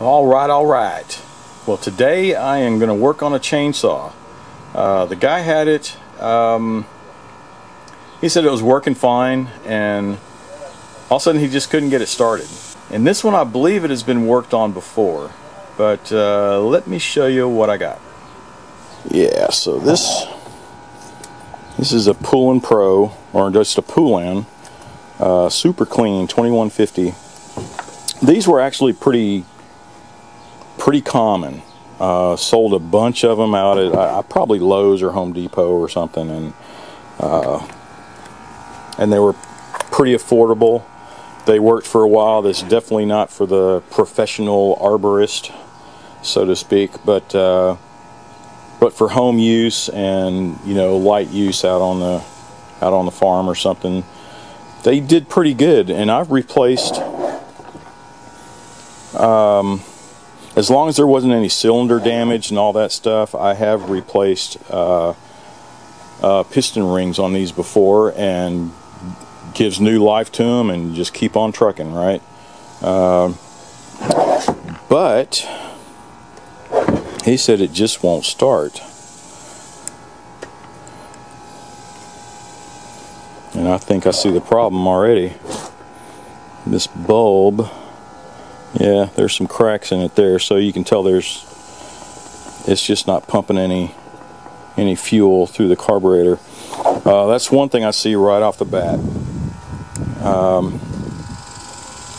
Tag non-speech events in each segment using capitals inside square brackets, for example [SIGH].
All right, all right. Well, today I am going to work on a chainsaw. Uh, the guy had it. Um, he said it was working fine, and all of a sudden he just couldn't get it started. And this one, I believe it has been worked on before. But uh, let me show you what I got. Yeah, so this this is a Poulan Pro, or just a Poulan, uh, super clean 2150. These were actually pretty pretty common. Uh, sold a bunch of them out at uh, probably Lowe's or Home Depot or something, and uh, and they were pretty affordable. They worked for a while. This is definitely not for the professional arborist, so to speak, but uh, but for home use and you know light use out on the out on the farm or something, they did pretty good. And I've replaced. Um, as long as there wasn't any cylinder damage and all that stuff, I have replaced uh, uh, piston rings on these before and gives new life to them and just keep on trucking, right? Uh, but he said it just won't start. And I think I see the problem already. This bulb yeah there's some cracks in it there so you can tell there's it's just not pumping any any fuel through the carburetor. Uh, that's one thing I see right off the bat. Um,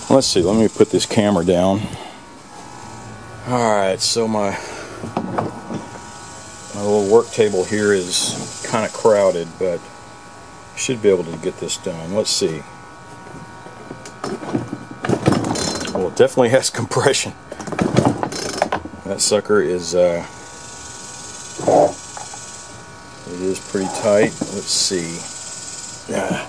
let's see let me put this camera down. Alright so my my little work table here is kind of crowded but should be able to get this done. Let's see well, it definitely has compression. That sucker is, uh, it is pretty tight. Let's see. Yeah.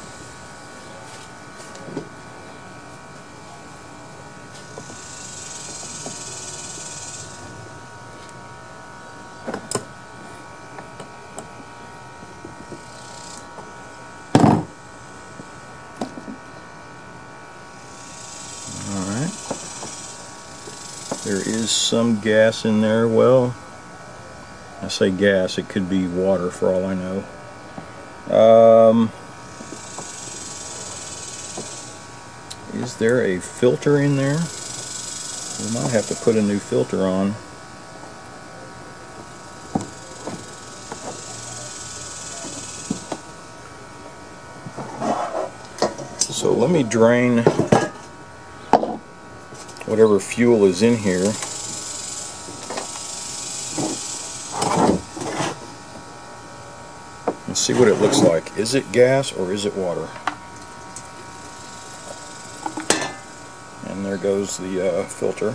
There is some gas in there. Well, I say gas, it could be water for all I know. Um, is there a filter in there? We might have to put a new filter on. So let me drain whatever fuel is in here see what it looks like. Is it gas or is it water? And there goes the uh, filter.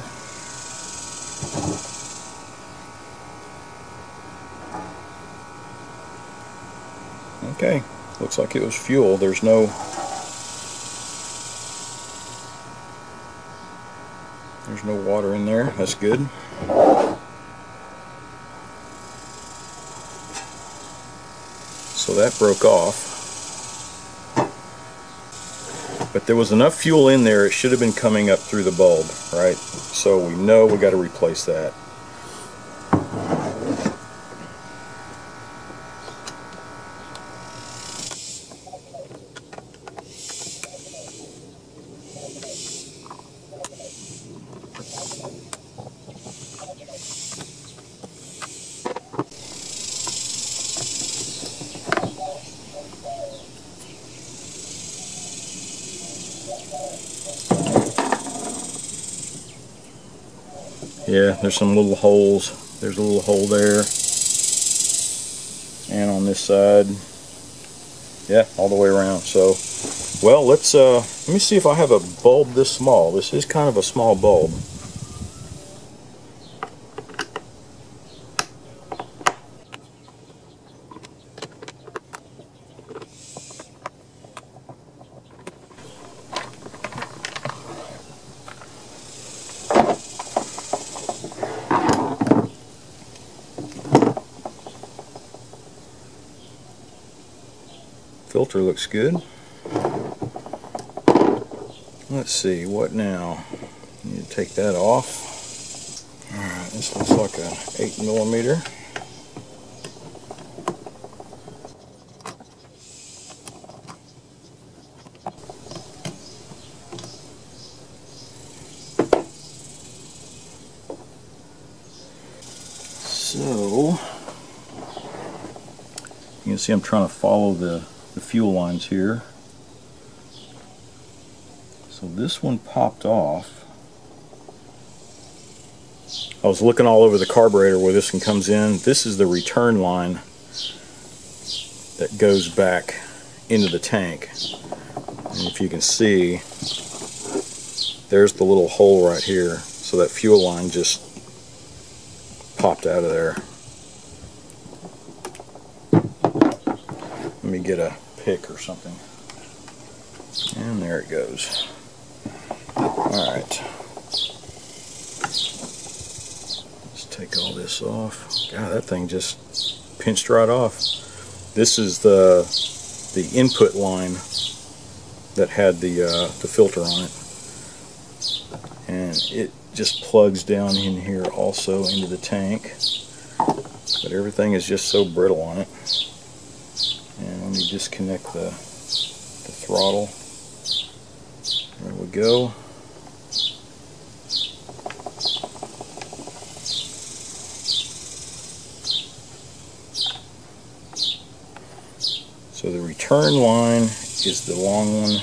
Okay, looks like it was fuel. There's no There's no water in there. That's good. So that broke off. But there was enough fuel in there, it should have been coming up through the bulb, right? So we know we got to replace that. Yeah, there's some little holes. There's a little hole there. And on this side. Yeah, all the way around. So, well, let's, uh, let me see if I have a bulb this small. This is kind of a small bulb. Filter looks good. Let's see, what now? Need to take that off. Alright, this looks like an 8 millimeter. So, you can see I'm trying to follow the, the fuel lines here. So this one popped off. I was looking all over the carburetor where this one comes in. This is the return line that goes back into the tank. And if you can see, there's the little hole right here. So that fuel line just popped out of there. Let me get a pick or something. And there it goes. Alright. Let's take all this off. God, that thing just pinched right off. This is the the input line that had the uh, the filter on it. And it just plugs down in here also into the tank. But everything is just so brittle on it. And let me disconnect the, the throttle. There we go. So the return line is the long one.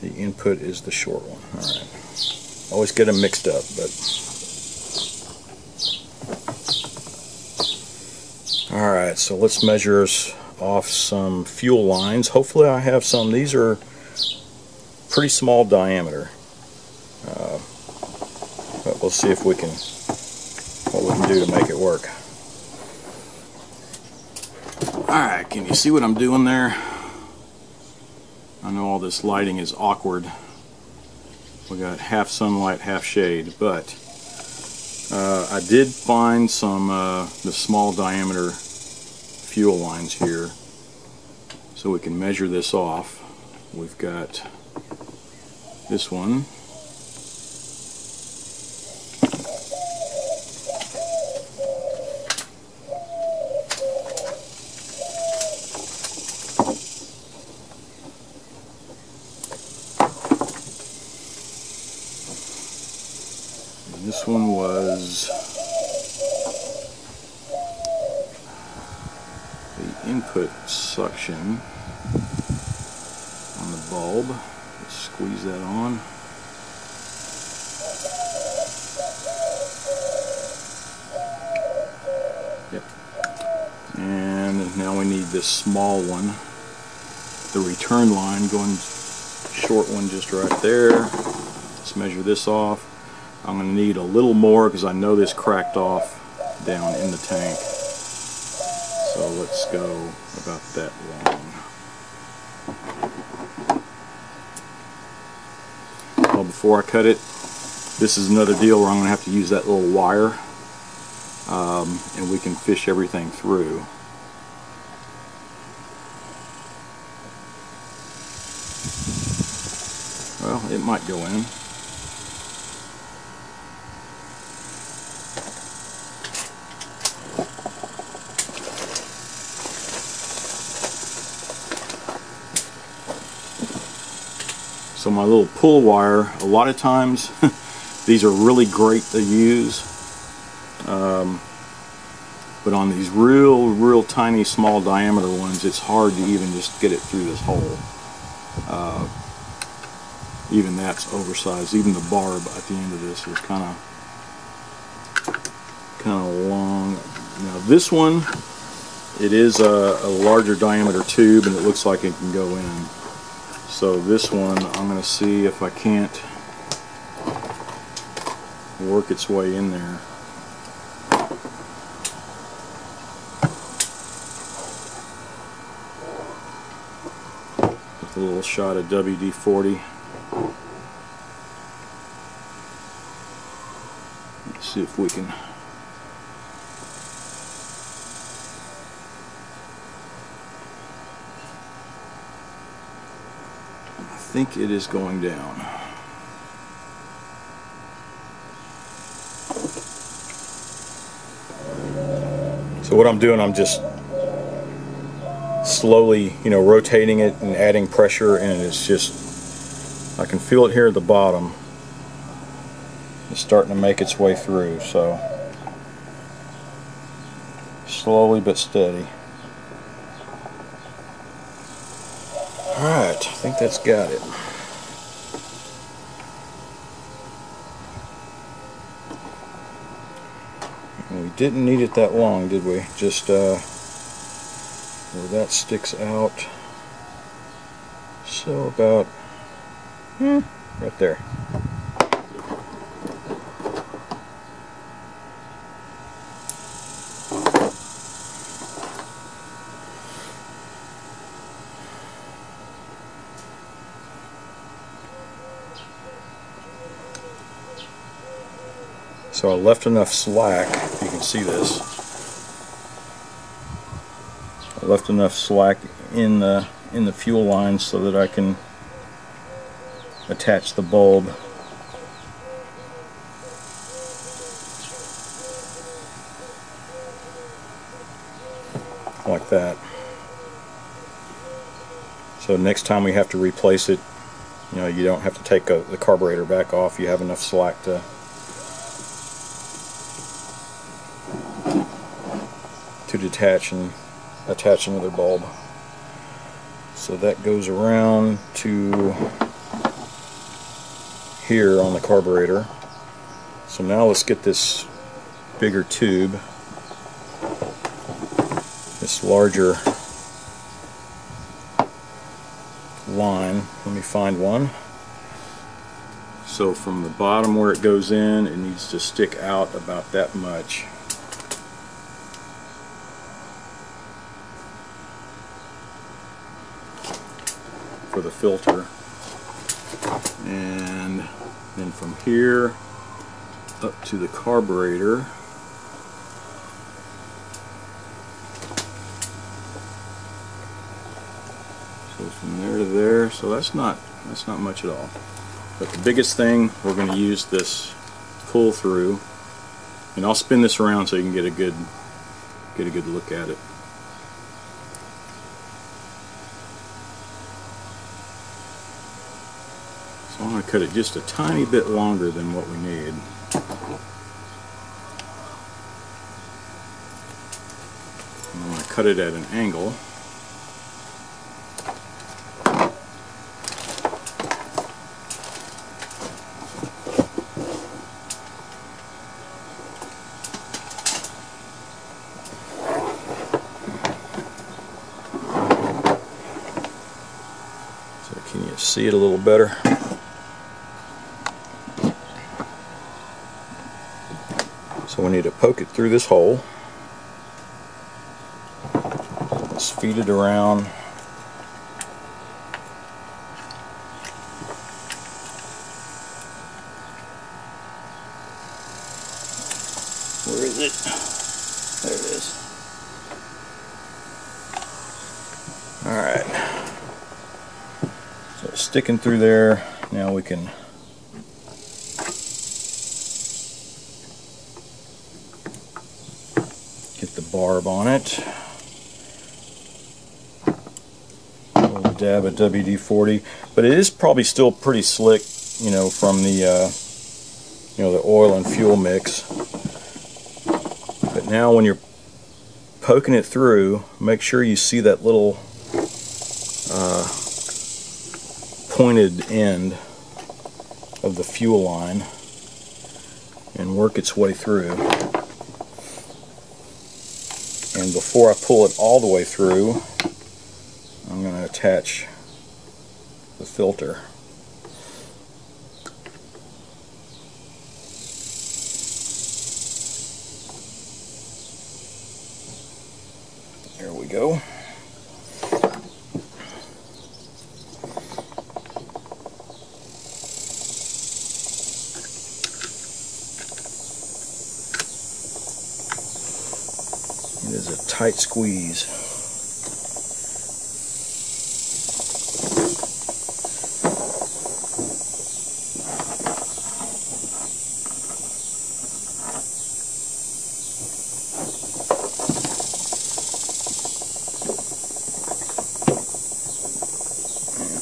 The input is the short one. Alright. Always get them mixed up, but Alright, so let's measure off some fuel lines. Hopefully I have some. These are pretty small diameter. Uh, but we'll see if we can, what we can do to make it work. Alright, can you see what I'm doing there? I know all this lighting is awkward. We got half sunlight, half shade, but uh, I did find some uh, the small diameter fuel lines here so we can measure this off. We've got this one this one was the input on the bulb. Let's squeeze that on. Yep. And now we need this small one. The return line going short one just right there. Let's measure this off. I'm going to need a little more because I know this cracked off down in the tank. So let's go about that long. Well, before I cut it, this is another deal where I'm going to have to use that little wire um, and we can fish everything through. Well, it might go in. My little pull wire, a lot of times [LAUGHS] these are really great to use. Um, but on these real, real tiny, small diameter ones, it's hard to even just get it through this hole. Uh, even that's oversized. Even the barb at the end of this is kind of kind of long. Now this one, it is a, a larger diameter tube, and it looks like it can go in. So this one, I'm going to see if I can't work its way in there. With a little shot of WD-40. Let's see if we can I think it is going down. So what I'm doing, I'm just slowly, you know, rotating it and adding pressure and it's just, I can feel it here at the bottom. It's starting to make its way through, so slowly but steady. That's got it. We didn't need it that long, did we? Just uh, where that sticks out. So about hmm, right there. So I left enough slack, you can see this. I left enough slack in the in the fuel line so that I can attach the bulb like that. So next time we have to replace it, you know, you don't have to take a, the carburetor back off. You have enough slack to to detach and attach another bulb. So that goes around to here on the carburetor. So now let's get this bigger tube, this larger line. Let me find one. So from the bottom where it goes in, it needs to stick out about that much. The filter. And then from here up to the carburetor. So from there to there so that's not that's not much at all. But the biggest thing we're going to use this pull through and I'll spin this around so you can get a good get a good look at it I'm going to cut it just a tiny bit longer than what we need. I'm going to cut it at an angle. So can you see it a little better? So we need to poke it through this hole. Let's feed it around. Where is it? There it is. Alright. So it's sticking through there. Now we can get the barb on it. A little dab of WD-40, but it is probably still pretty slick, you know, from the uh, you know the oil and fuel mix. But now when you're poking it through, make sure you see that little uh, pointed end of the fuel line and work its way through. And before I pull it all the way through, I'm going to attach the filter. There we go. tight squeeze.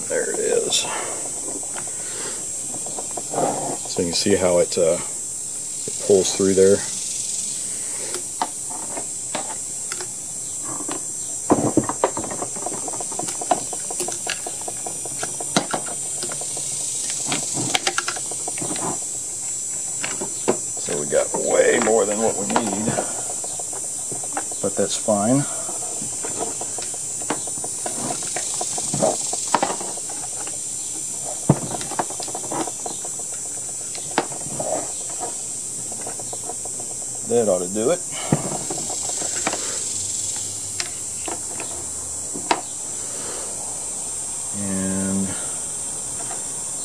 There it is. So you can see how it, uh, it pulls through there. That's fine. That ought to do it. And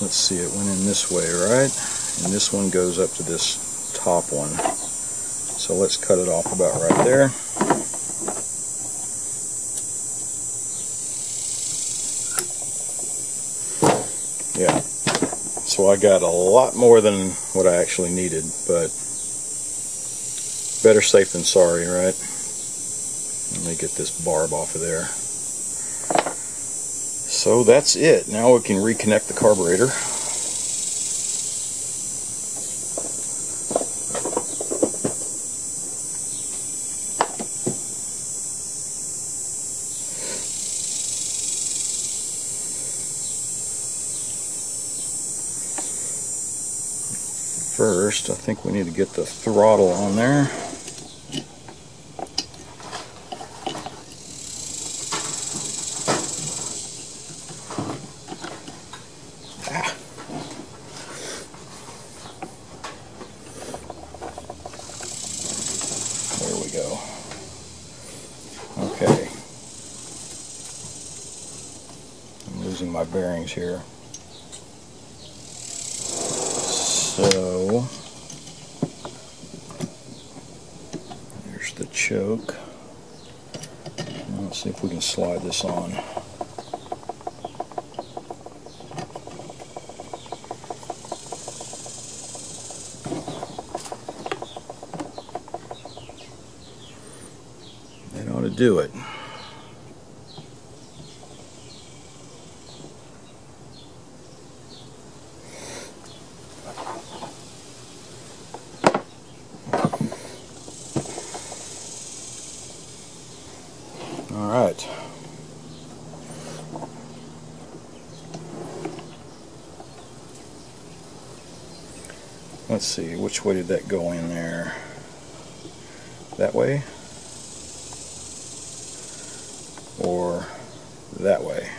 let's see, it went in this way, right? And this one goes up to this top one. So let's cut it off about right there. Yeah. So I got a lot more than what I actually needed, but better safe than sorry, right? Let me get this barb off of there. So that's it. Now we can reconnect the carburetor. First, I think we need to get the throttle on there. Ah. There we go. Okay. I'm losing my bearings here. So, there's the choke. Let's see if we can slide this on. That ought to do it. All right. Let's see, which way did that go in there? That way? Or that way?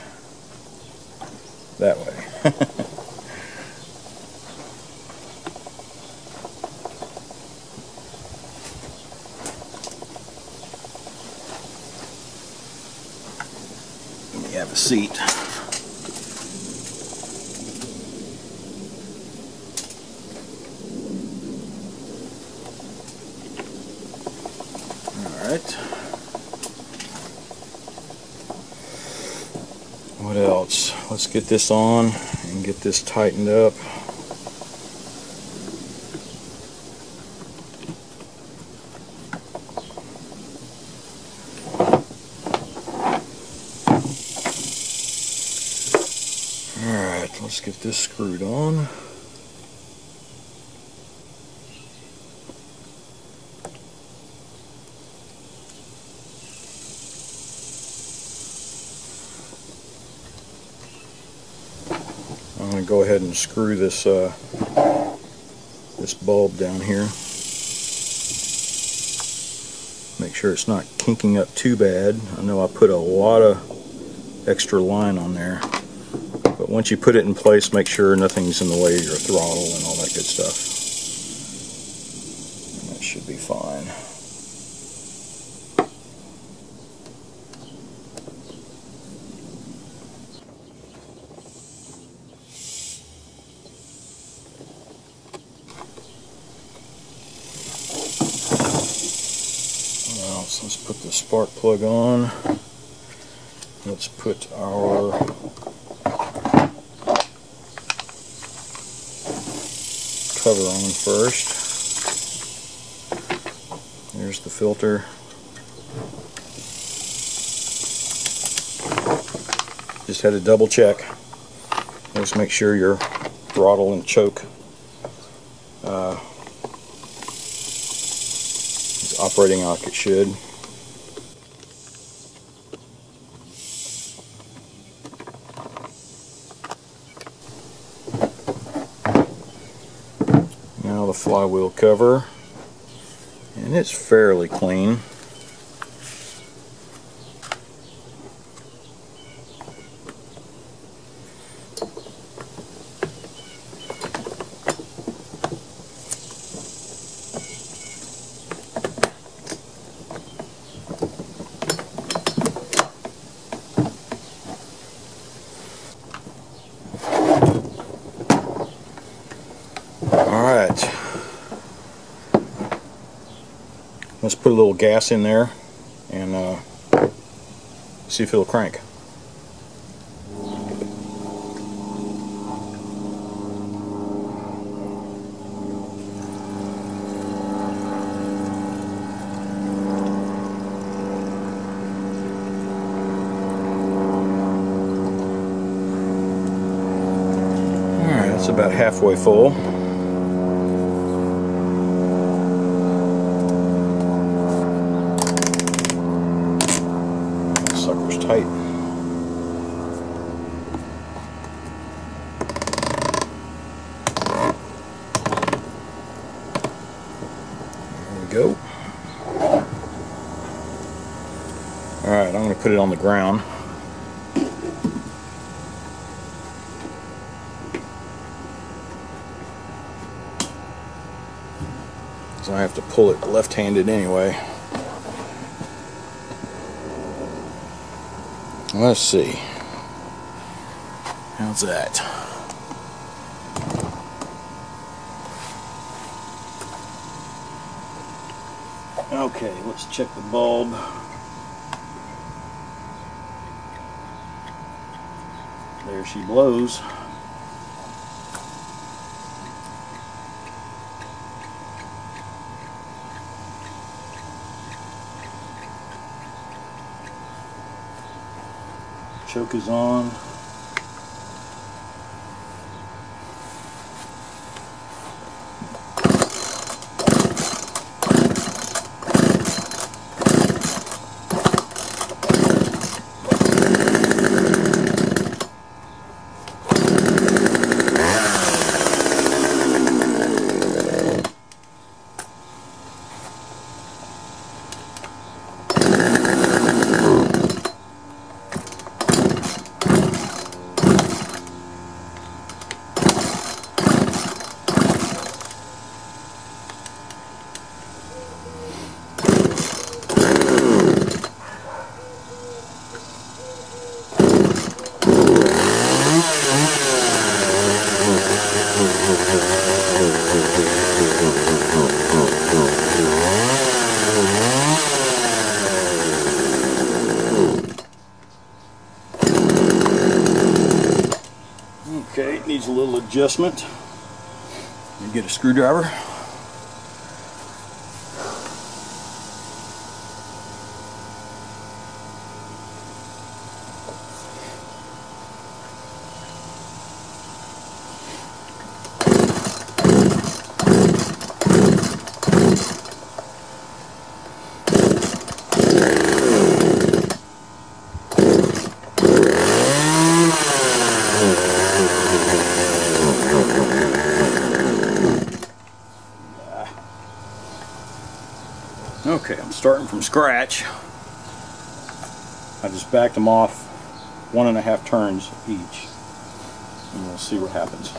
That way. Let me have a seat. All right. What else? Let's get this on and get this tightened up. Alright, let's get this screwed on. To go ahead and screw this uh, this bulb down here. Make sure it's not kinking up too bad. I know I put a lot of extra line on there. But once you put it in place, make sure nothing's in the way of your throttle and all that good stuff. And that should be fine. Well, so let's put the spark plug on. Let's put our cover on first. There's the filter. Just had to double check. Always make sure your throttle and choke Uh, it's operating like it should. Now the flywheel cover and it's fairly clean. Let's put a little gas in there and uh, see if it'll crank. Alright, that's about halfway full. Tight. There we go. Alright, I'm going to put it on the ground. So I have to pull it left-handed anyway. Let's see. How's that? Okay, let's check the bulb. There she blows. Choke is on. Okay, it needs a little adjustment. You get a screwdriver. Okay, I'm starting from scratch. I just backed them off one and a half turns each. And we'll see what happens.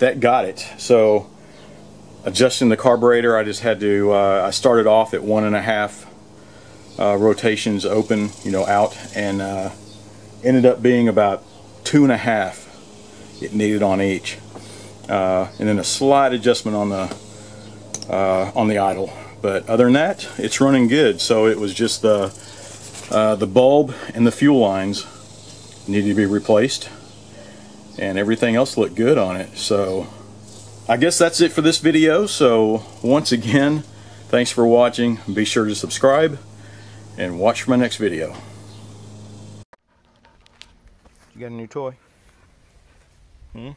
That got it. So adjusting the carburetor, I just had to, uh, I started off at one and a half uh, rotations open, you know, out, and uh, ended up being about two and a half it needed on each. Uh, and then a slight adjustment on the uh, on the idle. But other than that, it's running good. So it was just the uh, the bulb and the fuel lines needed to be replaced and everything else looked good on it. So I guess that's it for this video. So once again thanks for watching. Be sure to subscribe and watch for my next video. You got a new toy? Hmm